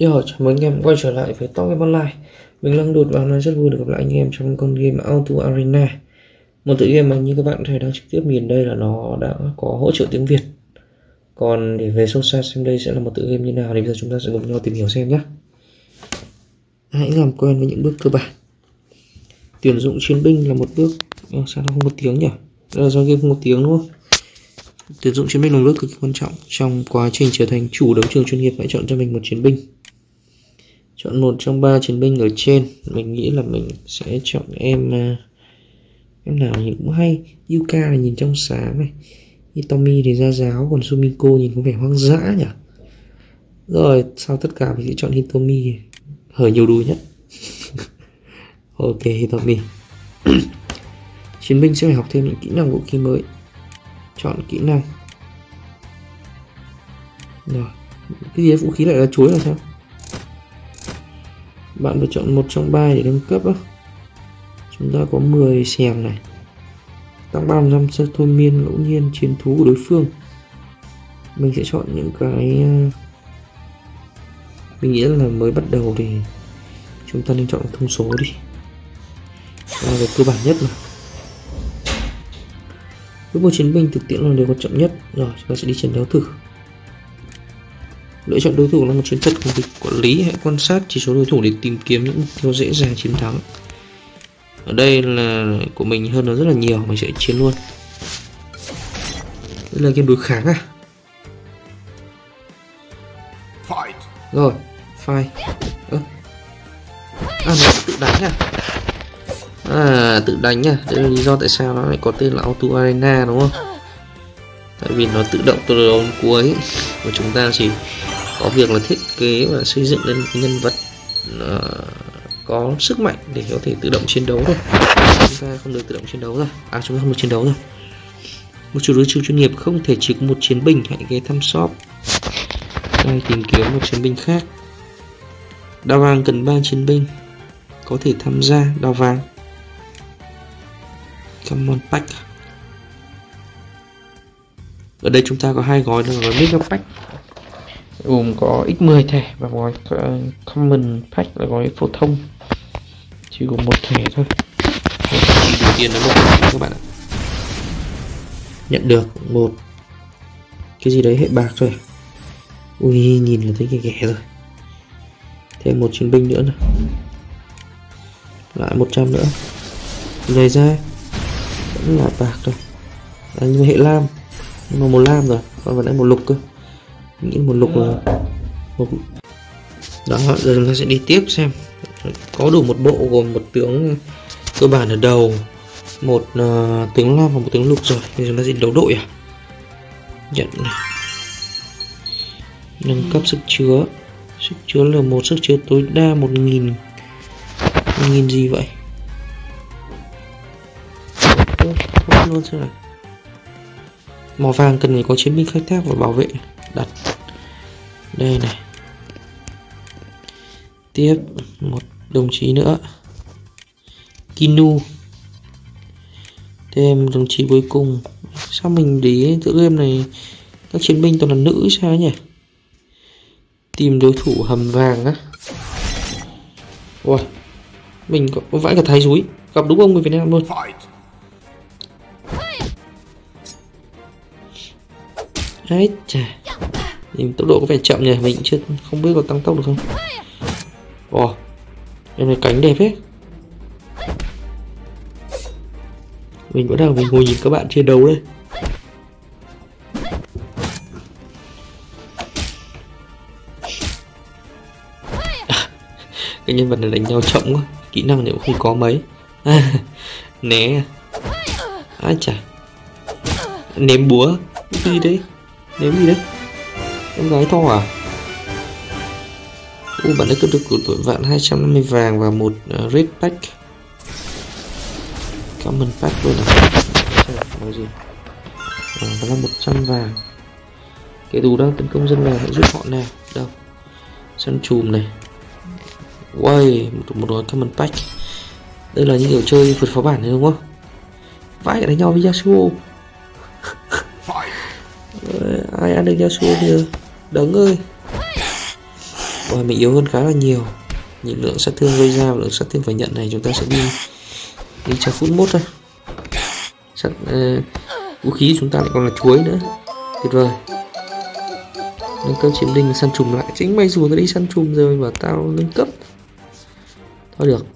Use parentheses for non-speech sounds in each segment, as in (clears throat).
Yo, chào mừng anh em quay trở lại với Top Game Online Mình Lăng Đột và hôm nay rất vui được gặp lại anh em trong con game Auto Arena. Một tựa game mà như các bạn có thể đang trực tiếp nhìn đây là nó đã có hỗ trợ tiếng Việt. Còn để về sâu xa xem đây sẽ là một tựa game như nào thì bây giờ chúng ta sẽ cùng nhau tìm hiểu xem nhé Hãy làm quen với những bước cơ bản. Tuyển dụng chiến binh là một bước. À, Sao nó không có tiếng nhỉ? Đó là do game không có tiếng đúng không? Tuyển dụng chiến binh là một bước cực kỳ quan trọng. Trong quá trình trở thành chủ đấu trường chuyên nghiệp hãy chọn cho mình một chiến binh chọn một trong ba chiến binh ở trên. Mình nghĩ là mình sẽ chọn em à, em nào nhìn cũng hay. Yuka là nhìn trong sáng này. Itomi thì ra giáo, còn Sumiko nhìn có vẻ hoang dã nhỉ? Rồi, sau tất cả mình sẽ chọn Hitomi. Hở nhiều đùi nhất. (laughs) Ok, Hitomi. (clears throat) Chiến binh sẽ phải học thêm những kỹ năng vũ khí mới. Chọn kỹ năng. Rồi, cái gì vũ khí lại là chuối là sao? Bạn phải chọn một trong ba để nâng cấp á. Chúng ta có 10 xèng này. Tăng 3% sát thôi miên ngẫu nhiên chiến thú của đối phương. Mình sẽ chọn những cái ờ, mình nghĩ là mới bắt đầu thì chúng ta nên chọn thông số đi. Là là cơ bản nhất mà. Với một chiến binh thực tiễn là điều quan trọng nhất. Rồi, chúng ta sẽ đi chiến đấu thử. Lựa chọn đối thủ là một chiến thuật của việc quản lý hãy quan sát chỉ số đối thủ để tìm kiếm những mục tiêu dễ dàng chiến thắng. Ở đây là của mình hơn nó rất là nhiều, mình sẽ chiến luôn. Đây là game đối kháng à? Rồi, fight. Ơ. À, nó tự đánh à? À, tự đánh à? Đây là lý do tại sao nó lại có tên là Auto Arena đúng không? Tại vì nó tự động từ đầu đến cuối của chúng ta chỉ có việc là thiết kế và xây dựng lên cái nhân vật uh, có sức mạnh để có thể tự động chiến đấu thôi. Chúng ta không được tự động chiến đấu rồi. À chúng ta không được chiến đấu rồi. Một chủ đối trường chuyên nghiệp không thể chỉ có một chiến binh hãy ghé thăm shop. Đây tìm kiếm một chiến binh khác? Đào vàng cần ba chiến binh có thể tham gia. Đào vàng. Common Pack. Ở đây chúng ta có hai gói là gói Mega Pack gồm có x10 thẻ và gói common pack là gói phổ thông. Chỉ gồm một thẻ thôi. Đầu tiên là một các bạn ạ. Nhận được một cái gì đấy hệ bạc rồi. Ui nhìn là thấy cái ghẻ rồi. Thêm một chiến binh nữa này. Lại 100 nữa. Dày ra vẫn là bạc rồi. À, nhưng mà hệ lam. Nhưng mà một lam rồi còn vẫn là một lục cơ nghĩ một lục là một đó giờ chúng ta sẽ đi tiếp xem. Có đủ một bộ gồm một tướng cơ bản ở đầu một uh, tướng lam và một tướng lục rồi. Thì chúng ta sẽ đấu đội à? Nhận này. Nâng cấp sức chứa. Sức chứa là một sức chứa tối đa một nghìn. Một nghìn gì vậy? Không luôn xem nào màu vàng cần phải có chiến binh khai thác và bảo vệ đặt. Đây này. Tiếp một đồng chí nữa. Kinu. Thêm đồng chí cuối cùng. Sao mình để tựa game này các chiến binh toàn là nữ sao nhỉ? Tìm đối thủ hầm vàng á. Ôi mình có vãi cả thái rúi. Gặp đúng ông người Việt Nam luôn. Ấy chà. Nhìn tốc độ có vẻ chậm nhỉ, mình chưa không biết có tăng tốc được không. Ồ, em này cánh đẹp hết. Mình vẫn đang mình ngồi nhìn các bạn trên đấu đây. (laughs) cái nhân vật này đánh nhau chậm quá, kỹ năng này cũng không có mấy. À, (laughs) né. Ai chả Ném búa, cái gì đấy? Ném gì đấy? Em gái to à? U bạn đã cướp được của tội vạn 250 vàng và một uh, red pack. Common pack luôn à? à nói gì? À, đó là 100 vàng. Kẻ thù đang tấn công dân làng hãy giúp họ nào? Đâu? Săn chùm này. Quay một, một gói common pack. Đây là những kiểu chơi vượt phá bản này đúng không? Vãi đánh nhau với Yasuo. (laughs) ai ăn được Yasuo bây giờ? Đấng ơi và mình yếu hơn khá là nhiều. Nhìn lượng sát thương gây ra và lượng sát thương phải nhận này chúng ta sẽ đi đi cho phút mốt thôi. Sát uh, vũ khí chúng ta lại còn là chuối nữa. Tuyệt vời. Nâng cấp chiến binh săn trùm lại. Chính mày dù tao đi săn trùm rồi và tao nâng cấp. Thôi được.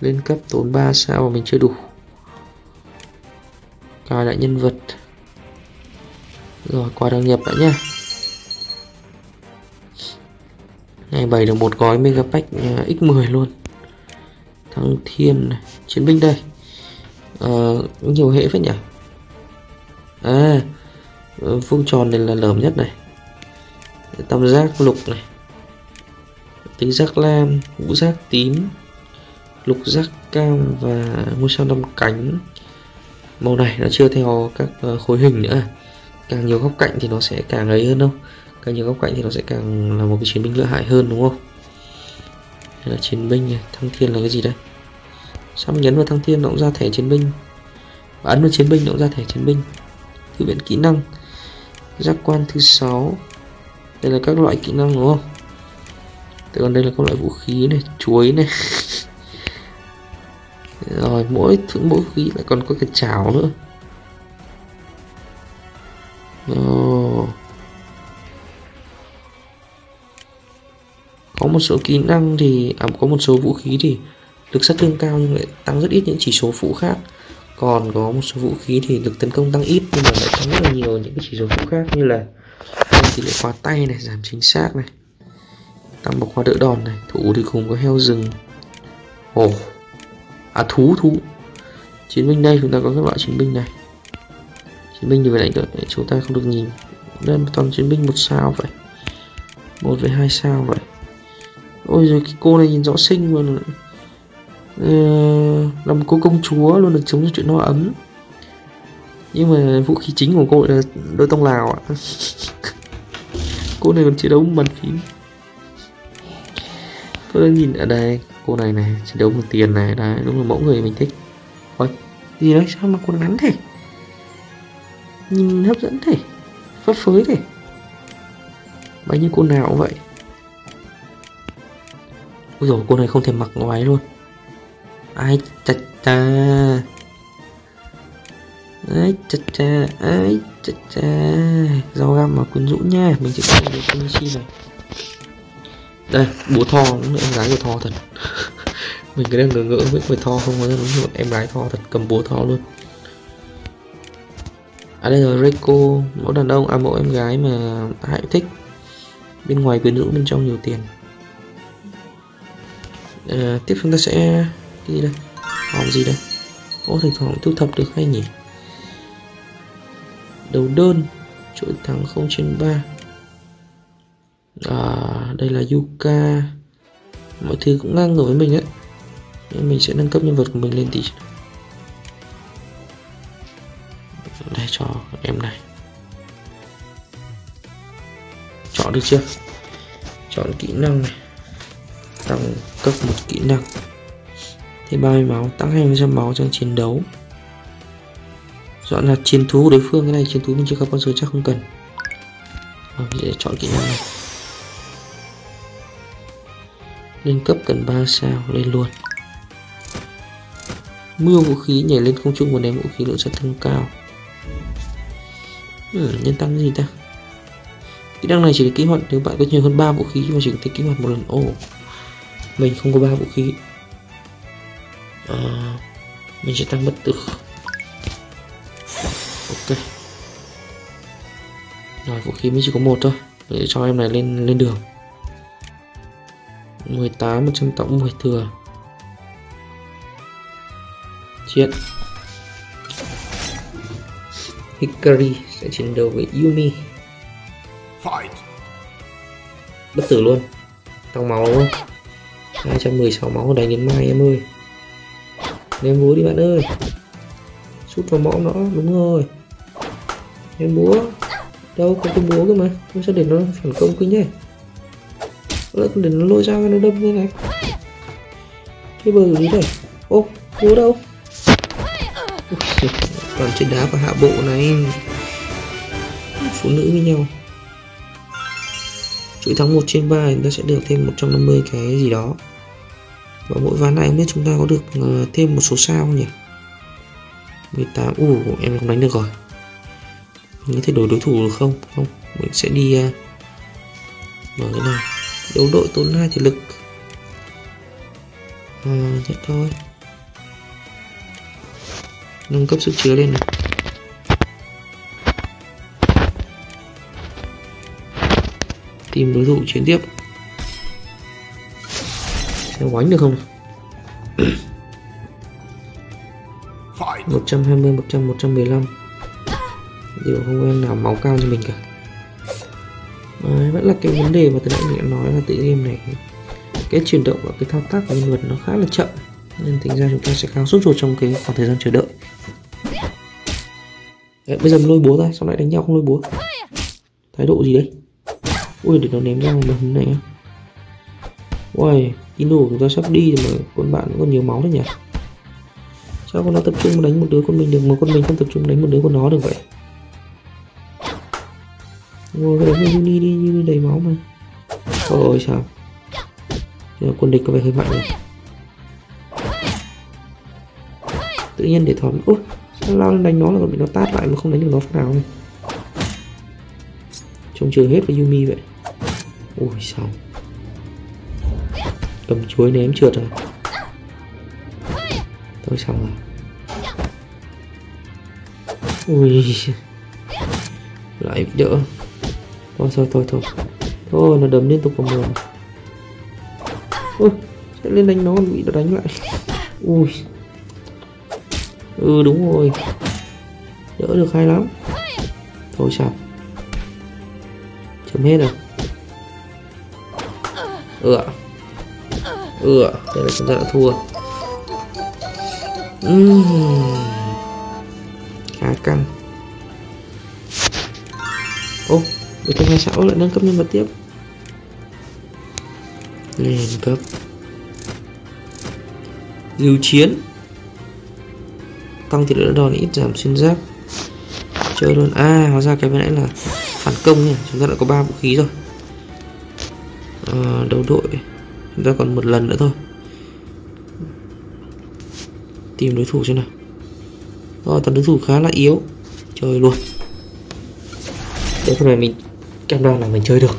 Lên cấp tốn 3 sao mà mình chưa đủ. Cài lại nhân vật rồi qua đăng nhập đã nha ngày bảy được một gói mega pack à, x10 luôn. Thăng thiên này chiến binh đây. À, nhiều hệ phết nhỉ? À vuông tròn này là lởm nhất này. Tam giác lục này. Tứ giác lam ngũ giác tím lục giác cam và ngôi sao năm cánh. Màu này nó chưa theo các ờ, khối hình nữa càng nhiều góc cạnh thì nó sẽ càng ấy hơn đâu. Càng nhiều góc cạnh thì nó sẽ càng là một cái chiến binh lợi hại hơn, đúng không? Đây là chiến binh này, thăng thiên là cái gì đây? Xong nhấn vào thăng thiên nó cũng ra thẻ chiến binh. Và ấn vào chiến binh nó cũng ra thẻ chiến binh. Thư viện kỹ năng. Giác quan thứ sáu. Đây là các loại kỹ năng, đúng không? Còn đây là các loại vũ khí này, chuối này. (laughs) Rồi, mỗi thứ mỗi vũ khí lại còn có cái chảo nữa oh. có một số kỹ năng thì à, có một số vũ khí thì lực sát thương cao nhưng lại tăng rất ít những chỉ số phụ khác. Còn có một số vũ khí thì lực tấn công tăng ít nhưng mà lại tăng rất là nhiều những cái chỉ số phụ khác như là tỷ lệ khóa tay này giảm chính xác này tăng bọc khóa đỡ đòn này thủ thì cùng có heo rừng. Ồ. À thú thú. Chiến binh đây chúng ta có các loại chiến binh này chiến binh thì phải đánh đội chúng ta không được nhìn. Nên toàn chiến binh một sao vậy? Một với hai sao vậy? Ôi rồi cái cô này nhìn rõ xinh mà uh, là một cô công chúa luôn được chống cho chuyện no ấm. Nhưng mà vũ khí chính của cô là đôi tông lào ạ. (laughs) Cô này còn chiến đấu bàn phím. Tôi đang nhìn ở đây cô này này chiến đấu một tiền này đấy đúng là mẫu người mình thích. Ôi gì đấy sao mà quần ngắn thế? Nhìn hấp dẫn thế, phất phới thế. Bao nhiêu cô nào cũng vậy. Ôi rồi cô này không thể mặc ngoài luôn. Ai chà chà ấy chà chà ấy chà chà rau găm mà quyến rũ nha, mình sẽ có được con chi này. Đây, bố thò cũng em gái của thò thật. (laughs) Mình cứ đang ngỡ ngỡ với người thò không có đúng một em gái thò thật, cầm bố thò luôn à đây là Reiko mẫu đàn ông. À mẫu em gái mà hãy thích. Bên ngoài quyến rũ bên trong nhiều tiền. À, tiếp chúng ta sẽ cái gì đây? Hòm gì đây? Ô thỉnh thoảng thu thập được hay nhỉ? Đầu đơn chuỗi thắng không trên ba. À, đây là Yuka. Mọi thứ cũng ngang ngửa với mình ấy. Nên mình sẽ nâng cấp nhân vật của mình lên tí cho em này. Chọn được chưa? Chọn kỹ năng này. Tăng cấp một kỹ năng. Thêm 30 máu, tăng 20% máu trong chiến đấu. Chọn là chiến thú đối phương. Cái này chiến thú mình chưa có con số chắc không cần. Rồi mình sẽ chọn kỹ năng này. Lên cấp cần 3 sao, lên luôn. Mưa vũ khí nhảy lên không trung và ném vũ khí lượng sát thương cao ừ, nhân tăng gì ta? Kỹ năng này chỉ được kích hoạt nếu bạn có nhiều hơn 3 vũ khí nhưng mà chỉ có thể kích hoạt một lần. Ồ oh, mình không có ba vũ khí. À, mình sẽ tăng bất tử. Ok. Rồi vũ khí mình chỉ có một thôi để cho em này lên lên đường. 18 180 thừa. Chiến Hikari sẽ chiến đấu với Yumi. Fight. Bất tử luôn. Tăng máu luôn. 216 máu đánh đến mai em ơi. Ném búa đi bạn ơi. Sút vào mõm nó đúng rồi. Ném búa. Đâu có cái búa cơ mà. Không sao để nó phản công kinh nhé. Để nó lôi ra nó đâm như này. Cái bờ gì đây ô búa đâu còn trên đá và hạ bộ này phụ nữ với nhau. Chuỗi thắng 1 trên 3 chúng ta sẽ được thêm 150 cái gì đó. Và mỗi ván này không biết chúng ta có được ờ, thêm một số sao không nhỉ? 18 ủ uh, em không đánh được rồi. Mình có thể đổi đối thủ được không? Không mình sẽ đi ờ, uh, mở cái này. Đấu đội tốn hai thể lực. Ờ, à, vậy thôi nâng cấp sức chứa lên này. Tìm đối thủ chiến tiếp. Xem oánh được không? 120 100 115 điều không em nào máu cao như mình cả. Đấy, vẫn là cái vấn đề mà từ nãy mình đã nói là tự game này. Cái chuyển động và cái thao tác của nhân vật nó khá là chậm nên tính ra chúng ta sẽ khá sốt ruột trong cái khoảng thời gian chờ đợi. Đấy, bây giờ mình lôi búa ra sao lại đánh nhau không lôi búa. Thái độ gì đấy ui để nó ném ra một hình này ui tín đồ chúng ta sắp đi rồi mà con bạn còn nhiều máu đấy nhỉ? Sao con nó tập trung đánh một đứa con mình được mà con mình không tập trung đánh một đứa con nó được vậy? Ngồi cái đánh Uni đi Uni đầy máu mà. Ôi sao quân địch có vẻ hơi mạnh rồi. Tự nhiên để thòm út lao lên đánh nó là còn bị nó tát lại mà không đánh được nó phát nào này? Trông chờ hết với Yumi vậy. Ôi, sao? Cầm chuối ném trượt rồi. Tôi xong rồi. Ui. Lại đỡ. Thôi thôi thôi thôi. Thôi, nó đấm liên tục vào mồm. Ui, sẽ lên đánh nó bị nó đánh lại. Ui ừ đúng rồi. Đỡ được hay lắm. Thôi sao chấm hết rồi. Ừ ạ. Ừ ạ, đây là chúng ta đã thua. Uhm. khá căng. Ô, được thêm hai sáu lại nâng cấp nhân vật tiếp. Lên cấp. Lưu chiến tăng tỷ lệ đòn ít giảm xuyên giáp. Chơi luôn. À hóa ra cái bên nãy là phản công nhỉ? Chúng ta đã có ba vũ khí rồi. À, đấu đội. Chúng ta còn một lần nữa thôi. Tìm đối thủ xem nào. Rồi toàn đối thủ khá là yếu. Chơi luôn. Cái phần này mình cam đoan là mình chơi được.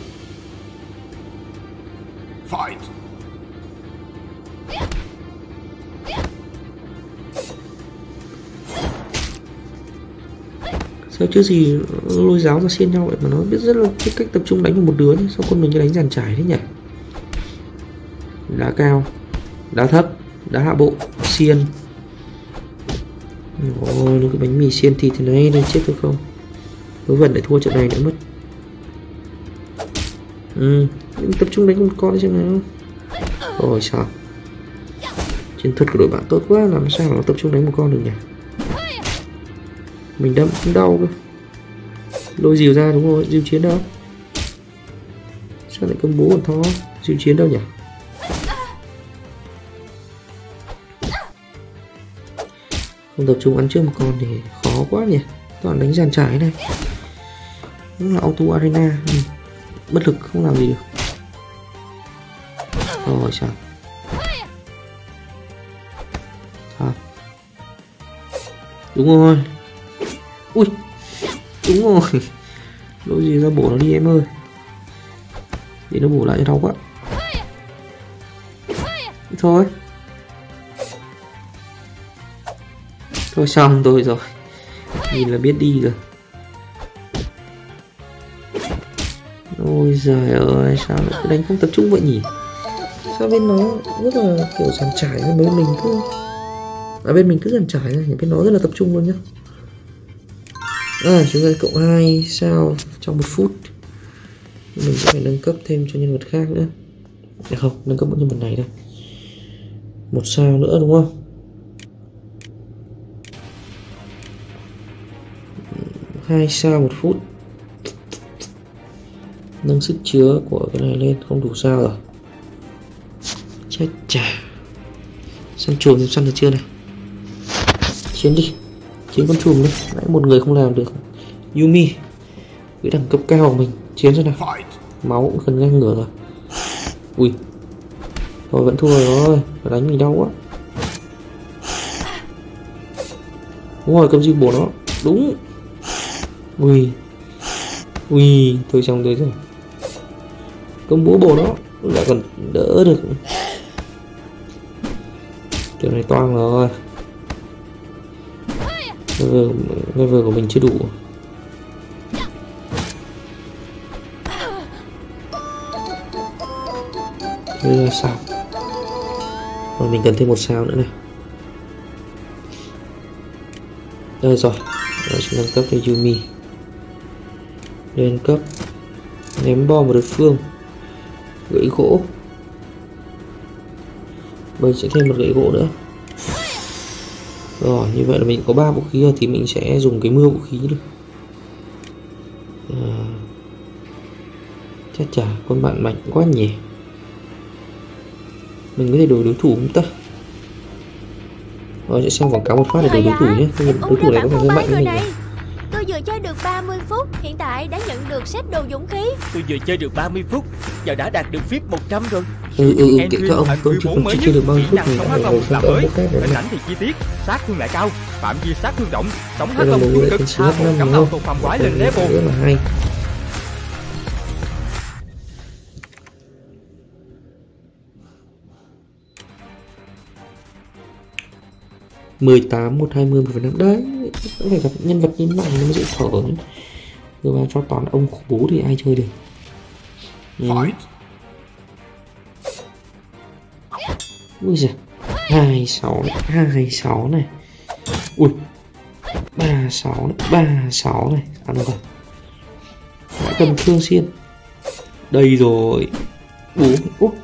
Sao chứ gì lôi giáo ra xiên nhau vậy mà nó biết rất là cái cách tập trung đánh vào một đứa nhé. sao con mình cứ đánh dàn trải thế nhỉ? Đá cao, đá thấp, đá hạ bộ, xiên. Ôi, nó cái bánh mì xiên thịt thế này nên chết tôi không? Vớ vẩn để thua trận này nữa mất. Ừ tập trung đánh một con đi xem nào. Ôi sao chiến thuật của đội bạn tốt quá, làm sao mà nó tập trung đánh một con được nhỉ? Mình đâm cũng đau cơ. Lôi dìu ra đúng rồi dìu chiến đâu? Sao lại công bố còn thó dìu chiến đâu nhỉ? Không tập trung ăn trước một con thì khó quá nhỉ. Toàn đánh dàn trải này. Đúng là auto arena. Ừ. bất lực, không làm gì được. Rồi sao à. đúng rồi ui, đúng rồi. Lỗi gì ra bổ nó đi em ơi. Để nó bổ lại cho đau quá. Thôi. Thôi xong tôi rồi. Nhìn là biết đi rồi. Ôi giời ơi, sao lại đánh không tập trung vậy nhỉ? Sao bên nó rất là kiểu giàn trải bên mình cứ à bên mình cứ giàn trải này bên nó rất là tập trung luôn nhá à chúng ta cộng 2 sao trong một phút. Mình sẽ phải nâng cấp thêm cho nhân vật khác nữa. À không? Nâng cấp một nhân vật này thôi. Một sao nữa, đúng không? Hai sao một phút. Nâng sức chứa của cái này lên. Không đủ sao rồi. Chết chà. Săn chuồng thì săn được chưa này? Chiến đi chiến con chùm đi nãy một người không làm được. Yumi với đẳng cấp cao của mình chiến cho nào. Máu cũng cần nhanh ngửa rồi. Ui. Thôi vẫn thua rồi. Phải đánh mình đau quá. Đúng rồi cầm dư bổ nó. Đúng. Ui. Ui thôi xong tới rồi cầm búa bổ nó. Lại còn đỡ được. Kiểu này toang rồi level, level của mình chưa đủ. Đây là sao? Và mình cần thêm một sao nữa này. Đây rồi. Rồi chúng nâng cấp cho Yumi. Lên cấp. Ném bom vào đối phương. Gãy gỗ. Mình sẽ thêm một gãy gỗ nữa. Rồi như vậy là mình có ba vũ khí rồi Thì mình sẽ dùng cái mưa vũ khí đi. À, Chắc chả con bạn mạnh quá nhỉ. Mình có thể đổi đối thủ không ta? Rồi sẽ xem quảng cáo một phát để đổi đối thủ nhé. Nhưng đối thủ này có vẻ hơi mạnh hơn mình Tôi vừa chơi được 30 phút, hiện tại đã nhận được set đồ dũng khí. Tôi vừa chơi được 30 phút, giờ đã đạt được VIP 100 rồi. Ừ ừ, ừ kệ các ông, tôi chưa còn chơi được bao nhiêu phút thì đã là không có một cái Hình ảnh thì chi tiết, sát thương lại cao, phạm vi sát thương rộng, sóng hết công phương cực, tha hồ cảm auto farm quái lên level. Rất là hay 18 120 1,5 đấy cũng phải gặp nhân vật như này nó mới dễ thở. Rồi mà cho toàn ông khủng bố thì ai chơi được? Ừ. ui giời. Hai sáu này, hai sáu này. Ui. Ba sáu này, ba sáu này. À, Ăn rồi. Đã cầm thương xiên. Đây rồi. Bốn úp.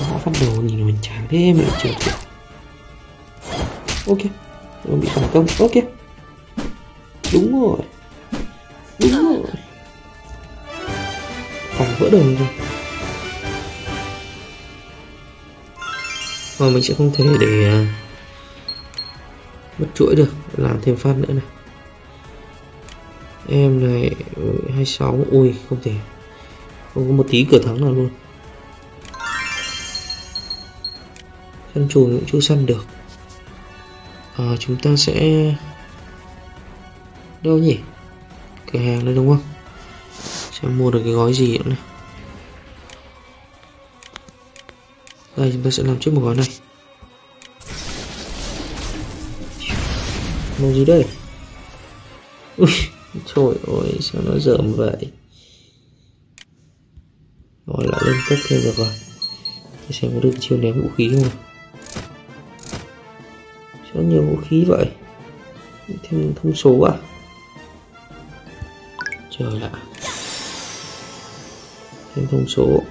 Đã bắt đầu nhìn hoành tráng thế mà lại chưa ok. Tôi bị phản công. Ok. Đúng rồi. Đúng rồi. Phản vỡ đường rồi. Mà mình sẽ không thể để à, mất chuỗi được làm thêm phát nữa này. Em này ừ, 26 ui không thể. Không có một tí cửa thắng nào luôn. Săn chuồng cũng chưa săn được. À, chúng ta sẽ đâu nhỉ? Cửa hàng đây đúng không? Sẽ mua được cái gói gì nữa này? Đây, chúng ta sẽ làm trước một gói này. Màu gì đây? Ui, trời ơi, sao nó dởm vậy? Rồi, lại lên cấp thêm được rồi. Xem có được chiêu ném vũ khí không có nhiều vũ khí vậy? Thêm thông số à? Trời ạ. Thêm thông số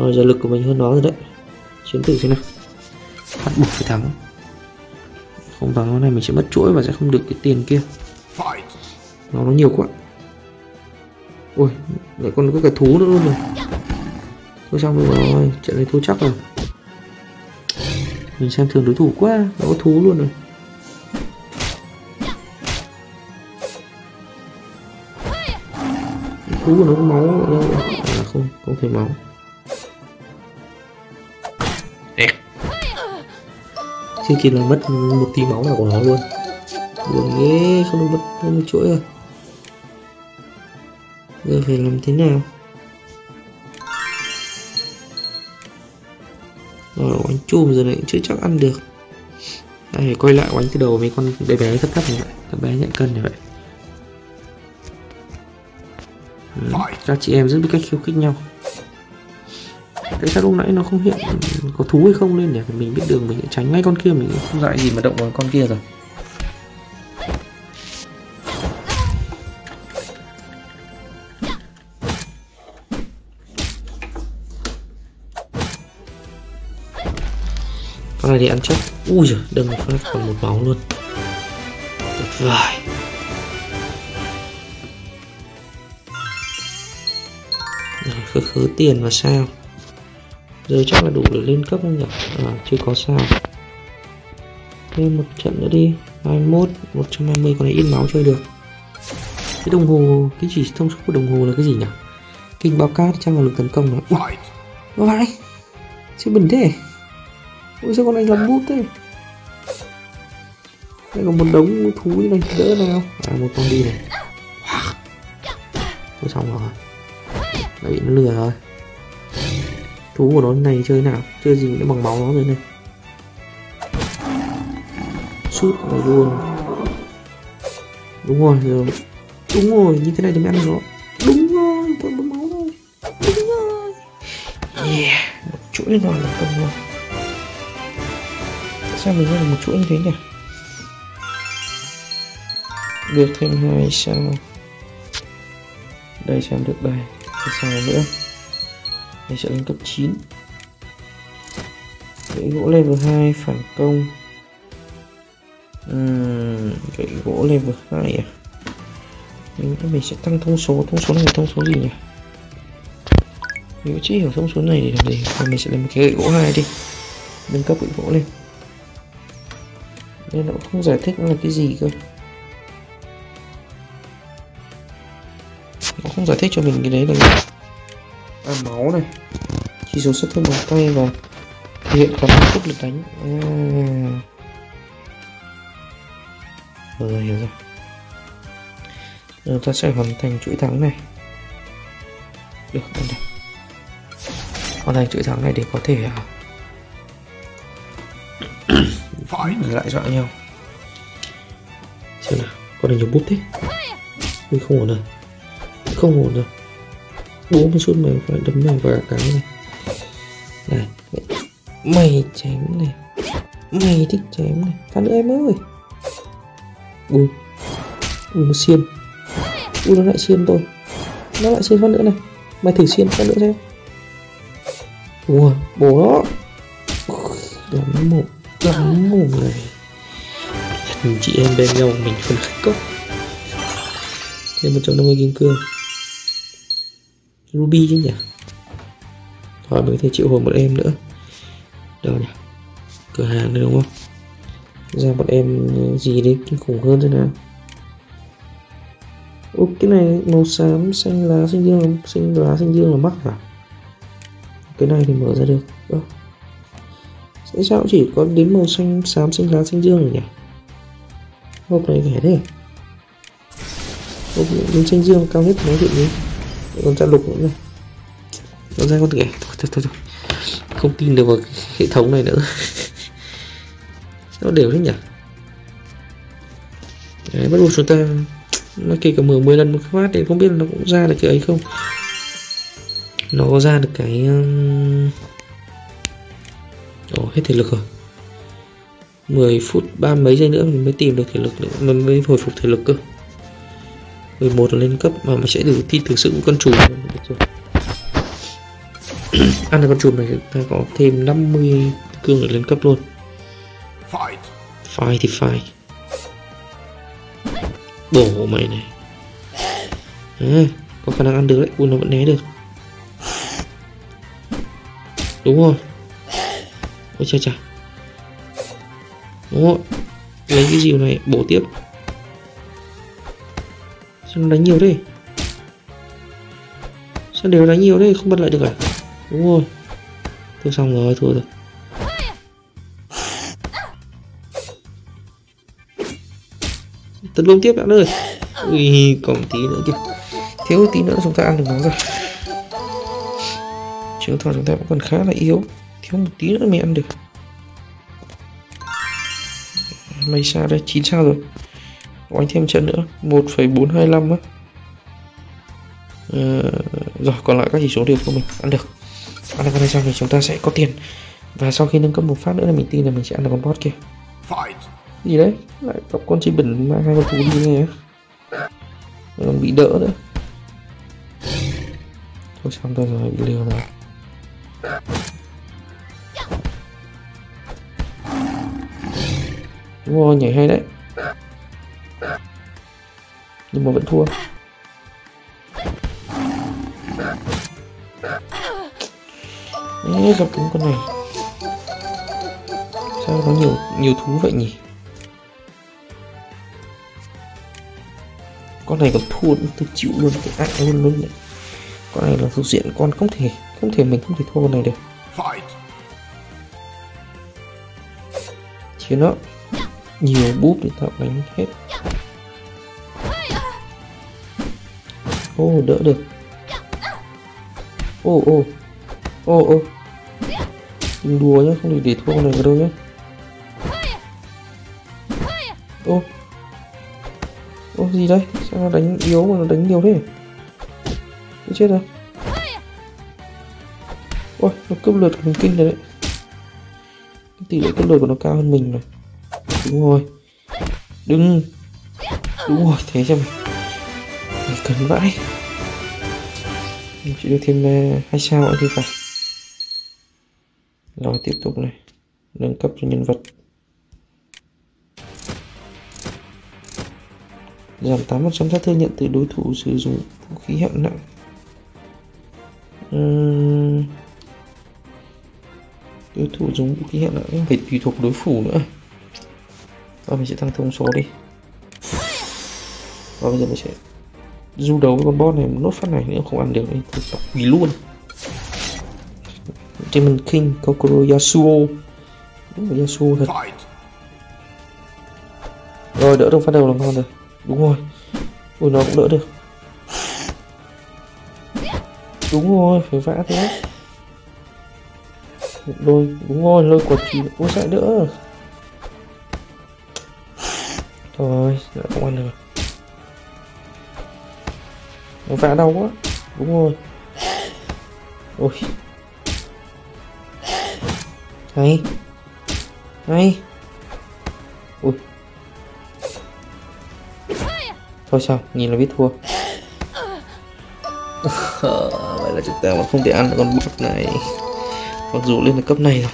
rồi giờ lực của mình hơn nó rồi đấy. Chiến tử thế nào. Bắt buộc phải thắng. Không thắng nó này mình sẽ mất chuỗi và sẽ không được cái tiền kia. Nó nó nhiều quá. Ôi lại còn có cả thú nữa luôn rồi. Thôi xong rồi trận này thua chắc rồi. Mình xem thường đối thủ quá nó có thú luôn rồi. Thú của nó có máu đâu à không không thấy máu chưa kịp là mất một tí máu nào của nó luôn. Buồn ghê không được mất một chuỗi rồi. Giờ phải làm thế nào? Rồi oánh chùm giờ này cũng chưa chắc ăn được. Đây phải quay lại oánh từ đầu mấy con bé bé thấp thấp này vậy các bé nhận cân này vậy. Ừ, các chị em rất biết cách khiêu khích nhau tại sao lúc nãy nó không hiện có thú hay không lên để mình biết đường, mình tránh ngay con kia, mình không dại gì mà động vào con kia rồi. Con này thì ăn chắc. Ui giời, đâm một phát còn một máu luôn. Tuyệt vời. Rồi khứ khứ tiền và sao? Giờ chắc là đủ để lên cấp không nhỉ? À, chưa có sao. Thêm một trận nữa đi. 21 120 con này ít máu chơi được. Cái đồng hồ cái chỉ thông số của đồng hồ là cái gì nhỉ? Kinh bao cát trang là lực tấn công nó vãi! chứ bình thế. Ôi sao con này làm bút thế? Đây còn một đống thú như này đỡ nào à một con đi này. Thôi xong rồi. Đấy nó lừa rồi Thú của nó này chơi nào, Chơi gì cũng bằng máu nó rồi này. Sút này luôn. Đúng rồi rồi. Đúng rồi, như thế này thì mới ăn được nó. Đúng rồi còn bấm máu thôi Đúng rồi. Yeah, Một chuỗi lên rồi là công rồi Sao mình ra được một chuỗi như thế nhỉ? Được thêm hai sao. Đây xem được đây cái sao nữa? Đây sẽ lên cấp 9 gãy gỗ level 2 phản công. Uhm, gãy gỗ level 2 à? Mình, mình sẽ tăng thông số thông số này là thông số gì nhỉ? Mình chỉ hiểu thông số này để làm gì và mình sẽ lên một cái gậy gỗ hai đi. Nâng cấp gậy gỗ lên. Nên nó cũng không giải thích nó là cái gì cơ. Nó không giải thích cho mình cái đấy là à, máu này. Chỉ số sát thương bằng tay và hiện có tốc lực đánh. À. rồi hiểu rồi. Rồi ta sẽ hoàn thành chuỗi thắng này. Được đây này hoàn thành chuỗi thắng này để có thể (coughs) lại dọa nhau. Xem nào con này nhiều bút thế. Ui không ổn rồi. Không ổn rồi bố một chút mày phải đấm mày vào cái này. Này, mày chém này. Mày thích chém này. Phát nữa em ơi. Ui ui, nó xiên. Ui, nó lại xiên tôi. Nó lại xiên phát nữa này. Mày thử xiên phát nữa xem. Ui, bố nó. Lắm một lắm một này. Chị em bên nhau mình phân cốc. Thêm 150 kim cương. Ruby chứ nhỉ? Thôi mới thể chịu hồi một em nữa. Đâu nhỉ? Cửa hàng đây đúng không? Ra một em gì đấy kinh khủng hơn thế nào? Ủa cái này màu xám, xanh lá, xanh dương, xanh lá, xanh dương là mắc hả cái này thì mở ra được. Ơ. sẽ sao chỉ có đến màu xanh, xám, xanh lá, xanh dương rồi nhỉ? Hộp này rẻ thế. Hộp đến xanh dương cao nhất nói chuyện gì con ra lục nữa. Này nó ra con kẻ thôi, thôi, thôi, thôi. không tin được vào hệ thống này nữa. (laughs) Nó đều thế nhỉ? Đấy, bắt buộc chúng ta nó kể cả mở 10 lần một phát thì không biết là nó cũng ra được cái ấy không? Nó có ra được cái. Ồ, hết thể lực rồi. 10 phút ba mấy giây nữa mình mới tìm được thể lực nữa mình mới hồi phục thể lực cơ. 11 là lên cấp mà mình sẽ được thi thực sự con chùm ăn được (coughs) con chùm này ta có thêm 50 cương để lên cấp luôn. Fight. Fight thì fight bổ mày này. À, có khả năng ăn được đấy. Ui nó vẫn né được. Đúng rồi. Ôi chà chà. Đúng rồi. Lấy cái dìu này bổ tiếp sao nó đánh nhiều thế? Sao đều đánh nhiều thế? Không bật lại được à? Đúng rồi. Thua xong rồi, thua rồi. Tấn công tiếp bạn ơi. Ui, còn tí nữa kìa. Thiếu tí nữa chúng ta ăn được nó rồi. Chiếu thọ chúng ta vẫn còn khá là yếu. Thiếu một tí nữa mới ăn được. Mày sao đây 9 sao rồi oanh thêm trận nữa 1,425 á. Ờ, rồi còn lại các chỉ số đều của mình. Ăn được. Ăn được con này xong thì chúng ta sẽ có tiền. Và sau khi nâng cấp một phát nữa là mình tin là mình sẽ ăn được con boss kia. Gì đấy? Lại gặp con chim bẩn mang hai con thú đi này còn bị đỡ nữa. Thôi xong tôi rồi bị lừa rồi. Đúng rồi nhảy hay đấy nhưng mà vẫn thua. Đấy, gặp đúng con này. Sao có nhiều nhiều thú vậy nhỉ? Con này còn thua tôi chịu luôn cái ác luôn luôn đấy. Con này là thuộc diện con không thể không thể mình không thể thua con này được. Chứ nó nhiều búp để tạo đánh hết ô oh, đỡ được. Ô ô. Ô ô. Đừng đùa nhá không được để thua con này vào đâu nhé ô. Ô gì đây sao nó đánh yếu mà nó đánh nhiều thế? Nó chết rồi. Ôi nó cướp lượt của mình kinh rồi đấy. Tỷ lệ cướp lượt của nó cao hơn mình rồi. Đúng rồi. Đừng. Đúng rồi thế cho mày. Mày cần vãi mình chỉ được thêm uh, hai sao nữa thì phải. Rồi tiếp tục này. Nâng cấp cho nhân vật. Giảm 8% sát thương nhận từ đối thủ sử dụng vũ khí hạng nặng. Uhm... đối thủ dùng vũ khí hạng nặng phải tùy thuộc đối thủ nữa. Và mình sẽ tăng thông số đi. Và bây giờ mình sẽ du đấu với con boss này nốt phát này nữa không ăn được thì tôi quỷ luôn. Demon King Kokoro Yasuo. Đúng là Yasuo thật. Rồi đỡ đông phát đầu là ngon rồi. Đúng rồi. Ui nó cũng đỡ được. Đúng rồi phải vã thế. Một đôi đúng rồi lôi quật thì ôi sẽ đỡ. Thôi đã không ăn được ông vã đau quá. Đúng rồi. Ôi. Này. Này. Ui. Thôi sao? Nhìn là biết thua. (laughs) Vậy là chúng ta mà không thể ăn được con bút này. Mặc dù lên được cấp này rồi.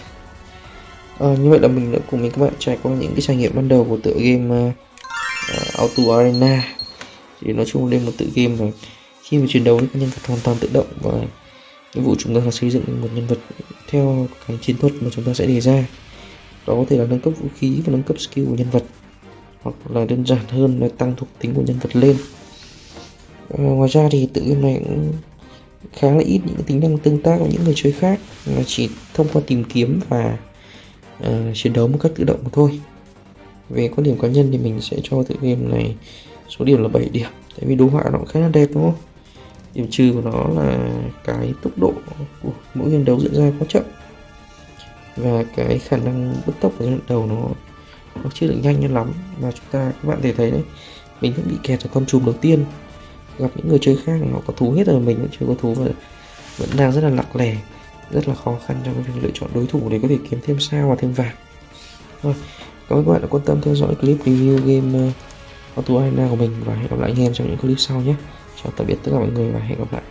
À, như vậy là mình đã cùng mình các bạn trải qua những cái trải nghiệm ban đầu của tựa game uh, Auto Arena. Thì nói chung lên một tựa game mà khi mà chiến đấu các nhân vật hoàn toàn tự động và nhiệm vụ chúng ta là xây dựng một nhân vật theo cái chiến thuật mà chúng ta sẽ đề ra. Đó có thể là nâng cấp vũ khí và nâng cấp skill của nhân vật hoặc là đơn giản hơn là tăng thuộc tính của nhân vật lên. À, ngoài ra thì tự game này cũng khá là ít những tính năng tương tác với những người chơi khác mà chỉ thông qua tìm kiếm và uh, chiến đấu một cách tự động mà thôi. Về quan điểm cá nhân thì mình sẽ cho tự game này số điểm là 7 điểm tại vì đồ họa nó khá là đẹp đúng không? Điểm trừ của nó là cái tốc độ của mỗi game đấu diễn ra quá chậm. Và cái khả năng bứt tốc của giai đoạn đầu nó nó chưa được nhanh như lắm. Và chúng ta các bạn thể thấy đấy mình vẫn bị kẹt ở con chùm đầu tiên. Gặp những người chơi khác họ có thú hết rồi mình vẫn chưa có thú và vẫn đang rất là lặng lẻ rất là khó khăn trong cái việc lựa chọn đối thủ để có thể kiếm thêm sao và thêm vàng. Thôi cảm ơn các bạn đã quan tâm theo dõi clip review game uh, Auto Arena của mình và hẹn gặp lại anh em trong những clip sau nhé chào tạm biệt tất cả mọi người và hẹn gặp lại.